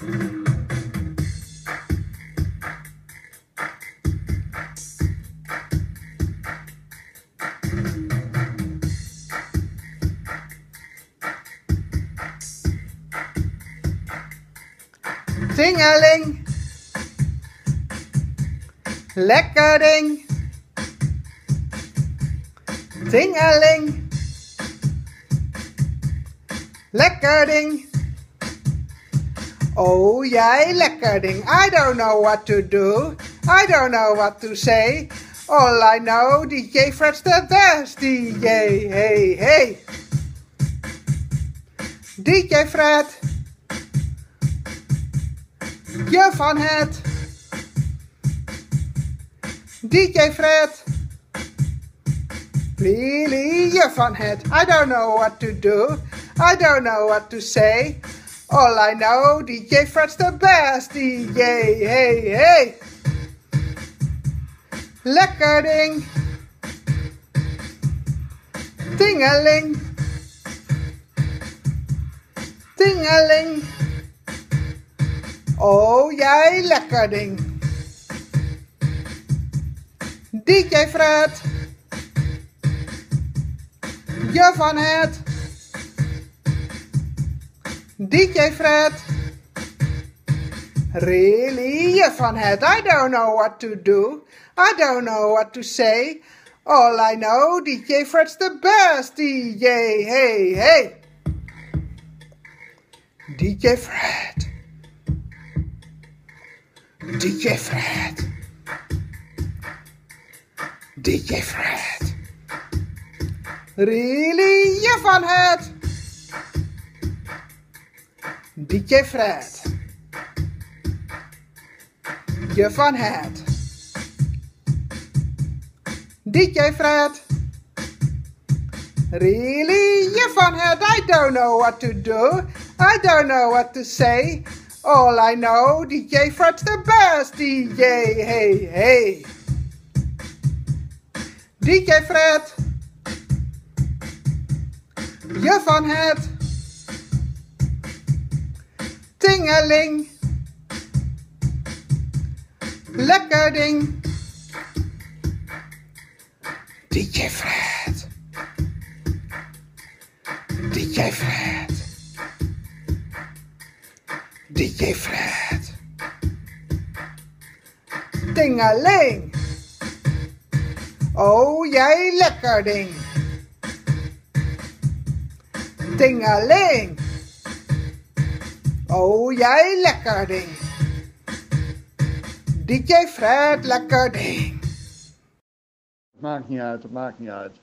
Ting a ling, lekker ding, ting a ling, lekker ding. Oh, jij lekker ding. I don't know what to do. I don't know what to say. All I know, DJ Fred's the best DJ. Hey, hey. DJ Fred. Je van het. DJ Fred. Really, je van het. I don't know what to do. I don't know what to say. All I know, DJ Fred's the best DJ. Hey, hey. Lekker ding. Tingeling. Tingeling. Oh, jij lekker ding. DJ Fred. Je van het. DJ Fred. Really? Je van het. I don't know what to do. I don't know what to say. All I know, DJ Fred's the best DJ. Hey, hey. DJ Fred. DJ Fred. DJ Fred. Really? Je van het. DJ Fred. Je van het. DJ Fred. Really? Je van het. I don't know what to do. I don't know what to say. All I know, DJ Fred's the best DJ. Hey, hey. DJ Fred. Je van het. Tingeling. Lekker ding. DJ Fred. DJ Fred. DJ Fred. Tingeling. Oh, jij lekker ding. Tingeling. Oh, jij lekker ding. DJ Fred, lekker ding. Maakt niet uit, het maakt niet uit.